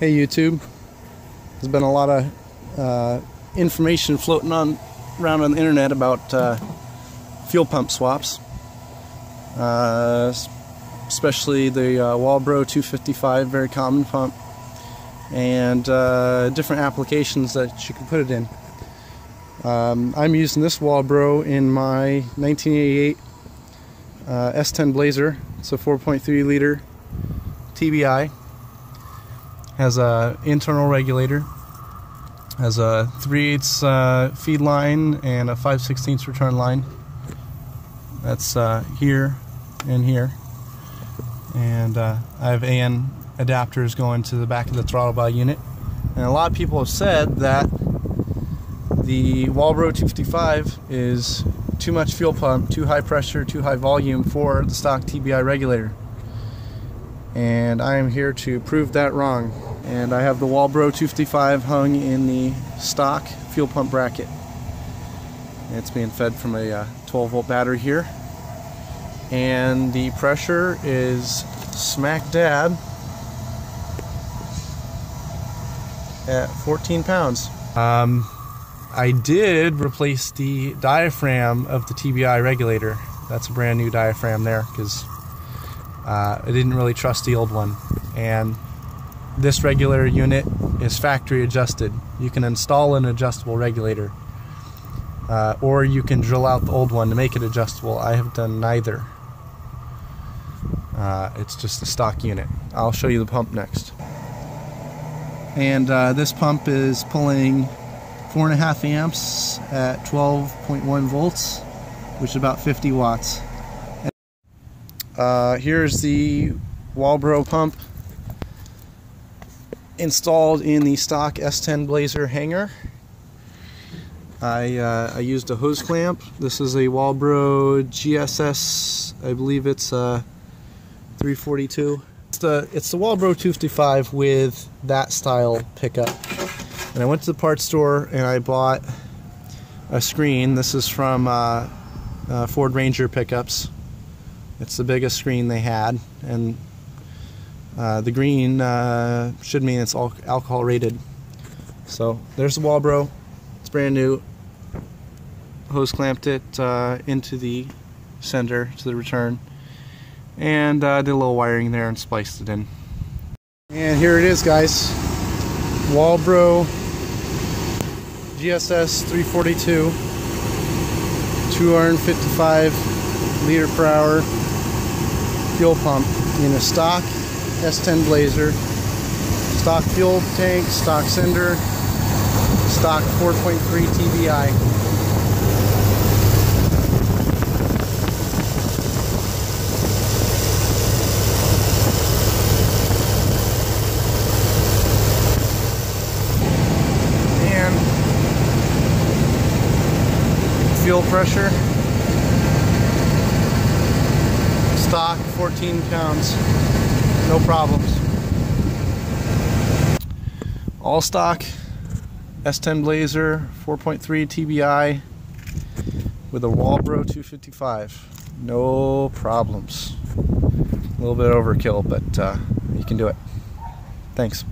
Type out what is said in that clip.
Hey YouTube, there's been a lot of uh, information floating on around on the internet about uh, fuel pump swaps, uh, especially the uh, Walbro 255, very common pump, and uh, different applications that you can put it in. Um, I'm using this Walbro in my 1988 uh, S10 Blazer. It's a 4.3 liter TBI has a internal regulator, has a 3 8 uh, feed line and a 5 16 return line. That's uh, here and here. And uh, I have AN adapters going to the back of the throttle body unit. And a lot of people have said that the Walbro 255 is too much fuel pump, too high pressure, too high volume for the stock TBI regulator. And I am here to prove that wrong and I have the Walbro 255 hung in the stock fuel pump bracket. It's being fed from a uh, 12 volt battery here and the pressure is smack dab at 14 pounds. Um, I did replace the diaphragm of the TBI regulator. That's a brand new diaphragm there because uh, I didn't really trust the old one and this regulator unit is factory adjusted. You can install an adjustable regulator uh, or you can drill out the old one to make it adjustable. I have done neither. Uh, it's just a stock unit. I'll show you the pump next. And uh, this pump is pulling four and a half amps at 12.1 volts, which is about 50 watts. Uh, here's the Walbro pump installed in the stock S10 Blazer hanger. I, uh, I used a hose clamp. This is a Walbro GSS, I believe it's a uh, 342. It's the, it's the Walbro 255 with that style pickup. And I went to the parts store and I bought a screen. This is from uh, uh, Ford Ranger pickups. It's the biggest screen they had and uh, the green uh, should mean it's all alcohol rated. So there's the Walbro. It's brand new. Hose clamped it uh, into the center to the return. And uh, did a little wiring there and spliced it in. And here it is guys. Walbro GSS 342 255 liter per hour fuel pump in a stock S10 Blazer, stock fuel tank, stock sender, stock 4.3 TBI. And fuel pressure stock 14 pounds no problems. All stock S10 Blazer 4.3 TBI with a Walbro 255. No problems. A little bit overkill, but uh, you can do it. Thanks.